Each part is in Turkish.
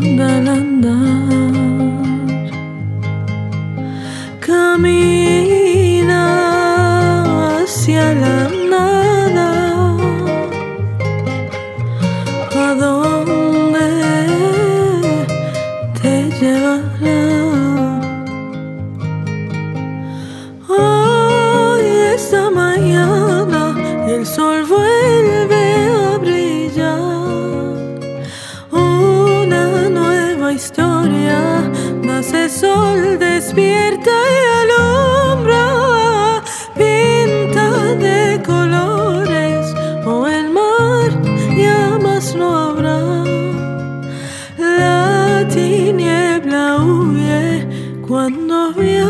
ronda al. Historia, nace sol, despierta y alumbra. Pinta de colores, o el mar ya más no habrá. La tiniebla huye cuando vi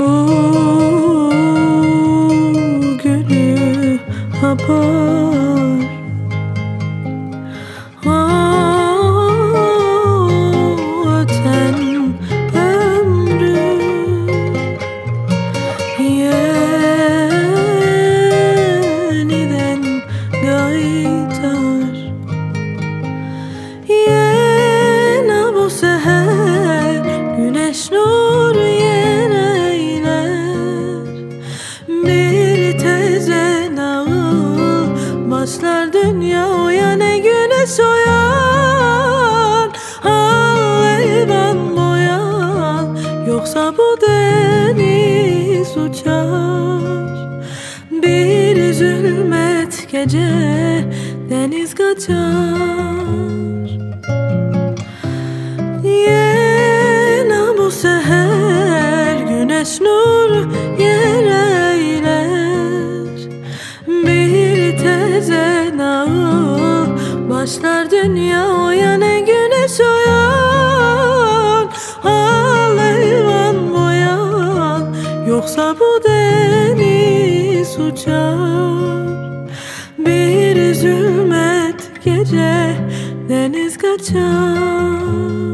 Bu gülü apar Başlar dünya oya ne güneş oyan Al elvan boyan Yoksa bu deniz uçar. Bir zulmet gece Deniz kaçar Başlar dünya oya ne güneş oyan Al elvan boyan Yoksa bu deniz uçar. Bir zulmet gece Deniz kaçar